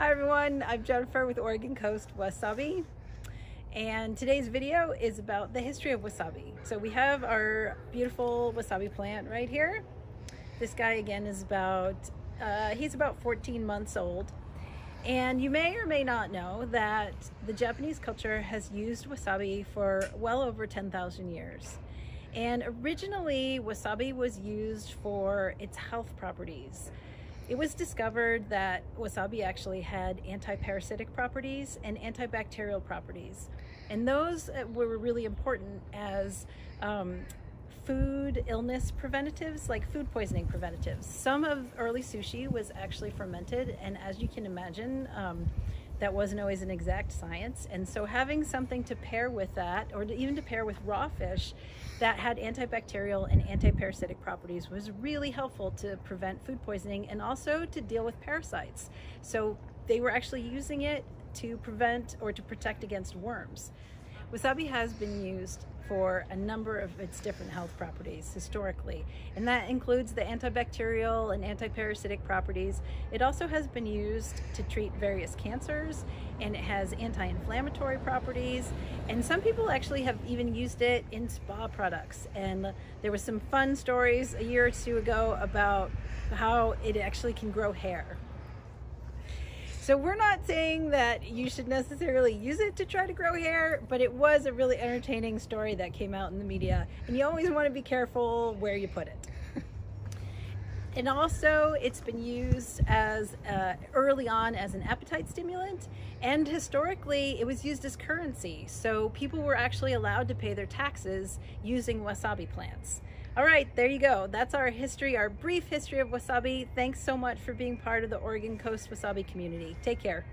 Hi everyone, I'm Jennifer with Oregon Coast Wasabi and today's video is about the history of wasabi. So we have our beautiful wasabi plant right here. This guy again is about, uh, he's about 14 months old and you may or may not know that the Japanese culture has used wasabi for well over 10,000 years. And originally wasabi was used for its health properties. It was discovered that wasabi actually had anti-parasitic properties and antibacterial properties. And those uh, were really important as um, food illness preventatives, like food poisoning preventatives. Some of early sushi was actually fermented, and as you can imagine, um, that wasn't always an exact science. And so having something to pair with that, or to, even to pair with raw fish that had antibacterial and antiparasitic properties was really helpful to prevent food poisoning and also to deal with parasites. So they were actually using it to prevent or to protect against worms. Wasabi has been used for a number of its different health properties historically, and that includes the antibacterial and antiparasitic properties. It also has been used to treat various cancers, and it has anti-inflammatory properties, and some people actually have even used it in spa products. And there were some fun stories a year or two ago about how it actually can grow hair. So we're not saying that you should necessarily use it to try to grow hair, but it was a really entertaining story that came out in the media. And you always want to be careful where you put it. and also it's been used as uh, early on as an appetite stimulant and historically it was used as currency so people were actually allowed to pay their taxes using wasabi plants all right, there you go. That's our history, our brief history of wasabi. Thanks so much for being part of the Oregon Coast Wasabi community. Take care.